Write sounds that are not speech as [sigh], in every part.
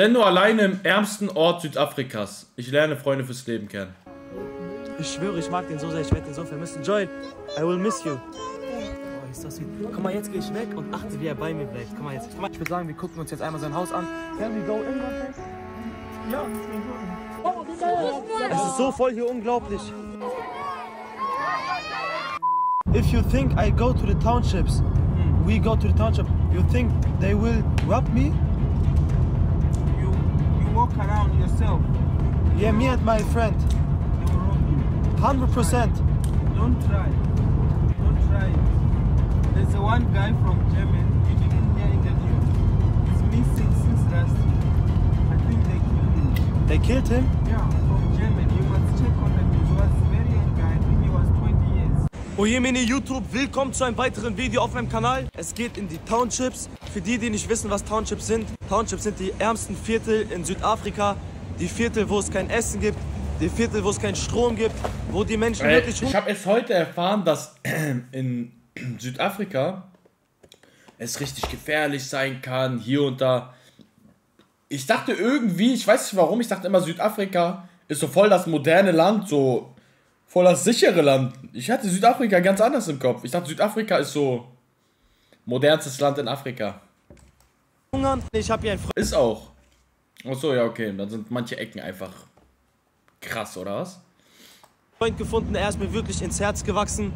Denno alleine im ärmsten Ort Südafrikas. Ich lerne Freunde fürs Leben kennen. Ich schwöre, ich mag den so sehr, ich werde den so vermissen. Joel, I will miss you. Oh, ist das süß. Guck mal, jetzt gehe ich weg und achte, wie er bei mir bleibt. Guck mal jetzt. Ich würde sagen, wir gucken uns jetzt einmal sein Haus an. Can we go in? Ja. Es ist so voll hier unglaublich. If you think I go to the townships, we go to the township, you think they will rob me? Walk around yourself. Yeah, me and my friend. They will rob you. 100%. Don't try. Don't try it. There's a one guy from Germany. You didn't hear in the news. He's missing since last year. I think they killed him. They killed him? Yeah, years. Ojemini YouTube, willkommen zu einem weiteren Video auf meinem Kanal. Es geht in die Townships. Für die, die nicht wissen, was Townships sind. Townships sind die ärmsten Viertel in Südafrika. Die Viertel, wo es kein Essen gibt. Die Viertel, wo es keinen Strom gibt. Wo die Menschen Ey, wirklich... ich habe erst heute erfahren, dass [clears throat] in [clears throat] Südafrika es richtig gefährlich sein kann, hier und da. Ich dachte irgendwie, ich weiß nicht warum, ich dachte immer, Südafrika ist so voll das moderne Land, so voll das sichere Land. Ich hatte Südafrika ganz anders im Kopf. Ich dachte, Südafrika ist so modernstes Land in Afrika. hungern. Ich habe hier einen Ist auch. Achso, ja, okay. Dann sind manche Ecken einfach krass, oder was? Freund gefunden. Er ist mir wirklich ins Herz gewachsen.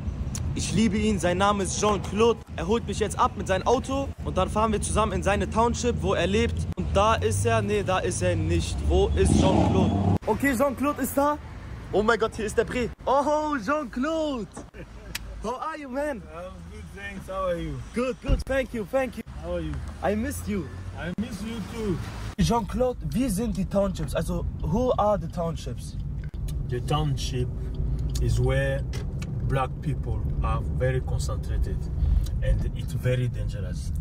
Ich liebe ihn. Sein Name ist Jean-Claude. Er holt mich jetzt ab mit seinem Auto. Und dann fahren wir zusammen in seine Township, wo er lebt. Und da ist er. Nee, da ist er nicht. Wo ist Jean-Claude? Okay, Jean-Claude ist da. Oh my god, hier ist der. Oh, Jean-Claude. How are you, man? I'm good, thanks. How are you? Good, good. Thank you, thank you. How are you? I missed you. I miss you too. Jean-Claude, wie sind die Townships? Also, who are the townships? The township is where black people are very concentrated and it's very dangerous.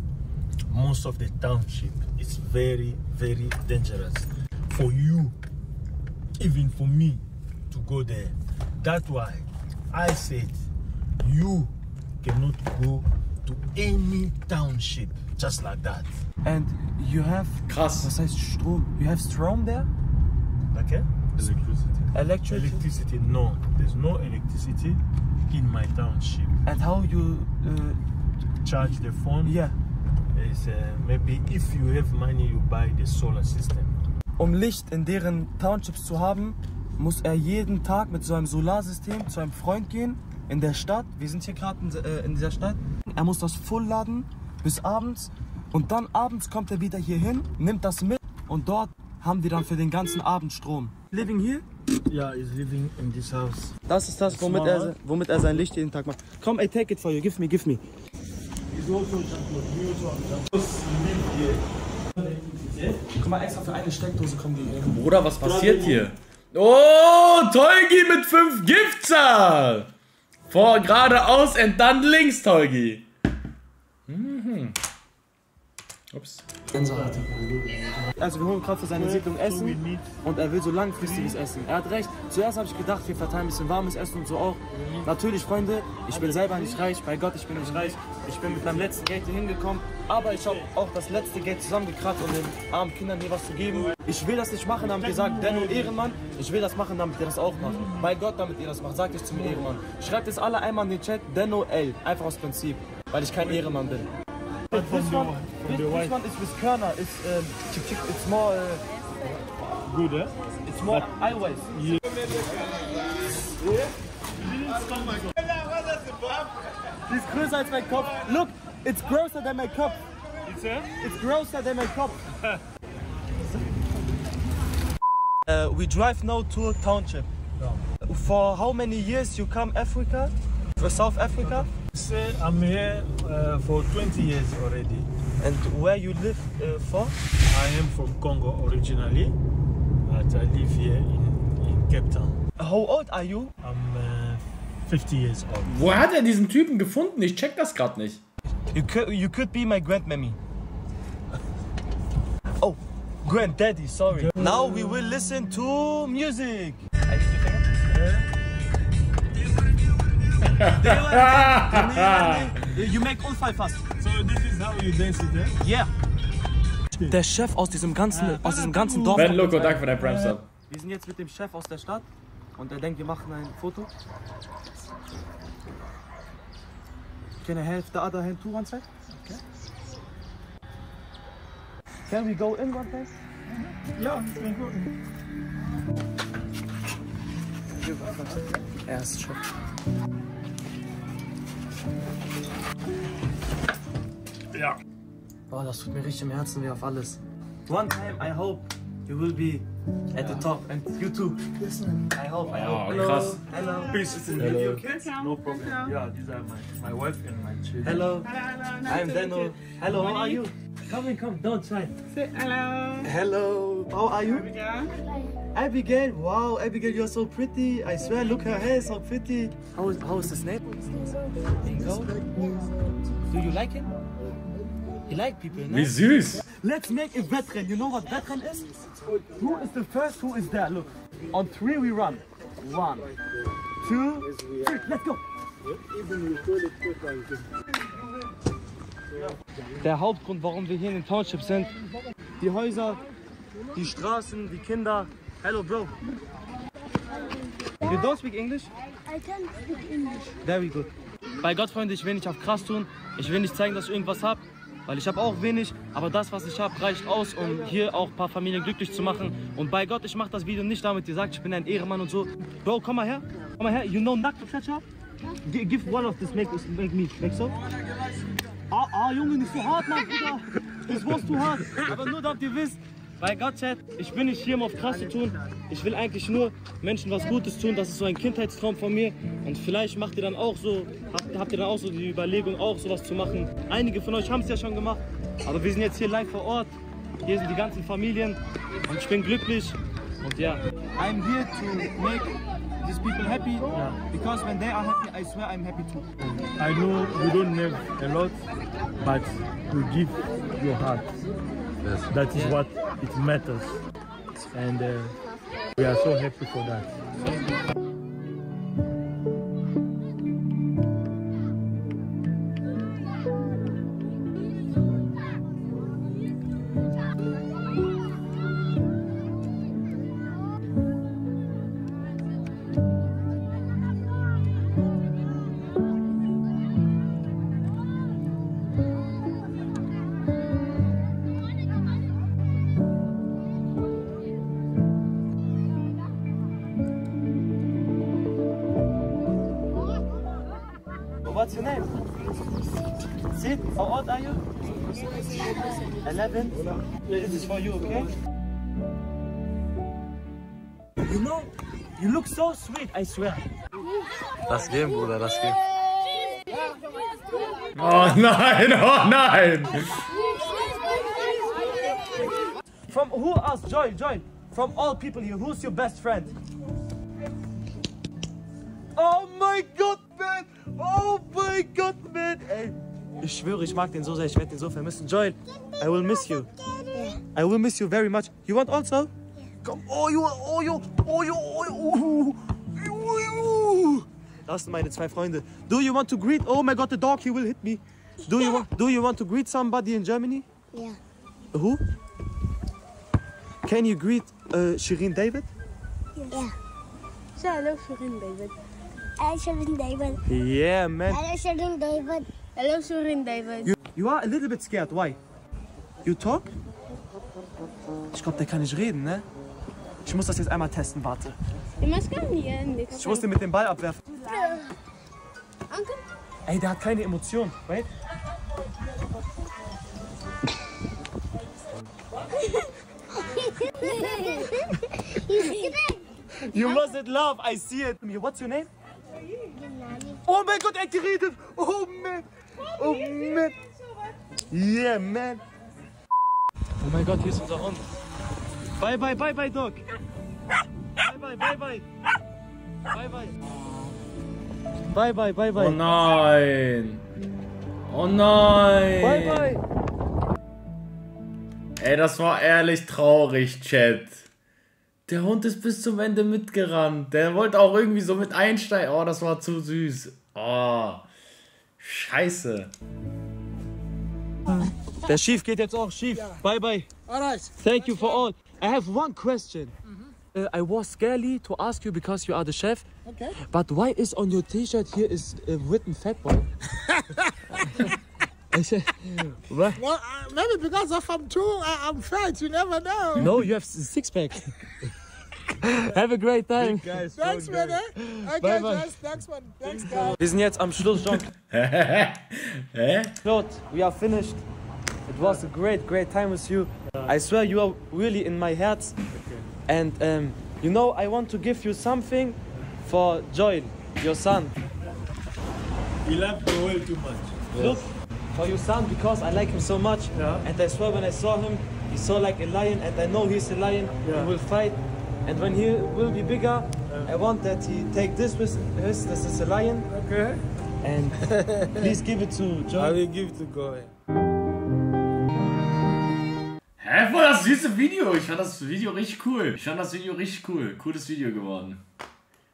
Most of the township is very, very dangerous for you, even for me, to go there. That's why I said you cannot go to any township just like that. And you have... Krass. Was heißt Strom? You have Strom there? Okay? Electricity. Electric? Electricity, no. There's no electricity in my township. And how you... Uh, charge the phone yeah. is uh, maybe if you have money you buy the solar system Um Licht in deren Townships zu haben, muss er jeden Tag mit so einem Solarsystem zu einem Freund gehen in der Stadt. Wir sind hier gerade in, äh, in dieser Stadt. Er muss das voll laden bis abends und dann abends kommt er wieder hier hin, nimmt das mit und dort haben wir dann für den ganzen Abend Strom. Living here? yeah is living in this house Das ist das, womit er, womit er sein Licht jeden Tag macht. Komm, I take it for you. Give me, give me. he's also Guck mal, extra für eine Steckdose kommen die hier. Bruder, was passiert hier? Oh, Teugi mit 5 Giftzahl! Vor geradeaus und dann links, Teugi. Mhm. Ups. Gänsehaut. Also wir holen gerade für seine Siedlung Essen und er will so langfristiges Essen. Er hat recht. Zuerst habe ich gedacht, wir verteilen ein bisschen warmes Essen und so auch. Natürlich, Freunde, ich bin selber nicht reich. Bei Gott, ich bin nicht reich. Ich bin mit meinem letzten Geld hier hingekommen. Aber ich habe auch das letzte Geld zusammengekratzt, um den armen Kindern hier was zu geben. Ich will das nicht machen, damit ihr sagt, Denno Ehrenmann. Ich will das machen, damit ihr das auch macht. Bei Gott, damit ihr das macht. Sagt es zum Ehrenmann. Schreibt es alle einmal in den Chat, Denno L. Einfach aus Prinzip. Weil ich kein Ehrenmann bin. This one, this, this one is with Körner. It's, um, it's more, uh, good eh it's more Eiweiß. Die ist größer als mein Kopf. Look, it's grosser than my Kopf. it's eh It's grosser than my Kopf. [laughs] uh, we drive now to a township. For how many years you come Africa? For South Africa? Say i'm here uh, for 20 years already And where you live uh, for? i am from congo originally but i live here in, in cape town How old are you? i'm uh, 50 years old Wo hat er diesen Typen gefunden? Ich check das gerade nicht. You could, you could be my grandmammy. Oh, granddaddy, sorry. Now we will listen to music. [laughs] you make Unfall fast. so this is how you dance it eh? Yeah. Der Chef aus diesem ganzen, aus diesem ganzen Dorf. Ben Loco, danke für dein Prime Sub. Wir sind jetzt mit dem Chef aus der Stadt und er denkt, wir machen ein Foto. Can I have the other hand to one side? Okay. Can we go in one place? Yeah, you can go. Er ist Chef. Ja. Boah, das tut mir richtig im Herzen weh auf alles. One time I hope you will be at the top and you too. I hope, I Oh, hope. krass. Hello. Peace. With your kids? No problem. Yeah, these are my, my wife and my children. Hello. Hello. I'm Dano. Hello, how are you? Come in, come, don't try. Say hello. Hello, how are you? Abigail, wow, Abigail, you're so pretty. I swear, look, her hair is so pretty. How is, how is the snake? Do you like him? You like people, Wie no? süß. Let's make a veteran. You know what veteran is? Who is the first? Who is there? Look. On three, we run. One, two, three. Let's go. Der Hauptgrund, warum wir hier in den Township sind, die Häuser, die Straßen, die Kinder. Hello, bro. You don't speak English? I can speak English. Very good. Bei Gott, Freunde, ich will nicht auf krass tun. Ich will nicht zeigen, dass ich irgendwas habe, weil ich habe auch wenig. Aber das, was ich habe, reicht aus, um hier auch ein paar Familien glücklich zu machen. Und bei Gott, ich mache das Video nicht damit, ihr sagt, ich bin ein Ehrenmann und so. Bro, komm mal her. Komm mal her. You know Nackt Fletcher? G give one of this, make, make me. Make so. Ah, ah, Junge, nicht so hart, Mann, Bruder. Das war's zu hart. Aber nur, damit ihr wisst, bei Gott, Chat, ich bin nicht hier, um auf krass zu tun. Ich will eigentlich nur Menschen was Gutes tun. Das ist so ein Kindheitstraum von mir. Und vielleicht macht ihr dann auch so, habt, habt ihr dann auch so die Überlegung, auch sowas zu machen. Einige von euch haben es ja schon gemacht. Aber wir sind jetzt hier live vor Ort. Hier sind die ganzen Familien. Und ich bin glücklich. Und ja. I'm here to make these people happy. Because when they are happy, I swear I'm happy too. I know you don't have a lot, but you give your heart. That is what it matters. And uh, we are so happy for that. What's your name? Sid, how old are you? 11. This is for you, okay? You know, you look so sweet, I swear. Lass gehen, Bruder, lass gehen. Oh [laughs] nein, oh nein. From who else? Joy, Joy. From all people here, who's your best friend? Ich schwöre, ich mag den so sehr, ich werde den so vermissen. Joel, I will miss you. I will miss you very much. You want also? Come, oh you, oh you, oh you, oh you, oh you. Das sind meine zwei Freunde. Do you want to greet? Oh my God, the dog, he will hit me. Do you want? Do you want to greet somebody in Germany? Yeah. Who? Can you greet uh, Shirin David? Yeah. So, hello, Shirin David. Hello, Shirin David. Yeah, man. Hello, Shirin David. Hello, Shirin David. You, you are a little bit scared. Why? You talk? Ich glaube, der kann nicht reden, ne? Ich muss das jetzt einmal testen, warte. Machst gar nicht nichts. Ich muss den mit dem Ball abwerfen. Onkel? Ey, der hat keine Emotion. Wait. [laughs] You mustn't laugh, I see it. What's your name? Oh mein Gott, er geredet. Oh man. Oh man. Yeah, man. Oh mein Gott, hier ist unser Hund. Bye, bye, bye, bye, Dog. Bye, bye, bye, bye. Bye, bye. Bye, bye, bye, bye. Oh nein. Oh nein. Bye, bye. Ey, das war ehrlich traurig, Chat. Der Hund ist bis zum Ende mitgerannt. Der wollte auch irgendwie so mit einsteigen. Oh, das war zu süß. Oh. Scheiße. Der Schief geht jetzt auch schief. Bye bye. Alright. Thank you for all. I have one question. Uh, I was scaredy to ask you because you are the chef. Okay. But why is on your T-shirt here is uh, written fat boy? [laughs] I said, what? Well, uh, maybe because if I'm too, uh, I'm fat. You never know. No, you have six pack. [laughs] [laughs] have a great time. Guys, Thanks, man. [laughs] Eh? Okay, Bye, bye. Jess. Thanks, man. Thanks, guys. Wir sind jetzt am Schluss, John. Hä? We are finished. It was a great, great time with you. I swear you are really in my heart. And um, you know, I want to give you something for Joel, your son. He loved the world too much. Look, for your son because I like him so much. Yeah. And I swear when I saw him, he saw like a lion, and I know he's a lion. Yeah. He will fight. And when he will be bigger, I want that he take this with his. This is a lion. Okay. And [laughs] please give it to I Joel. will give to go. Hä, voll das süße Video. Ich fand das Video richtig cool. Ich fand das Video richtig cool. Cooles Video geworden.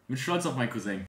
Bin stolz auf meinen Cousin.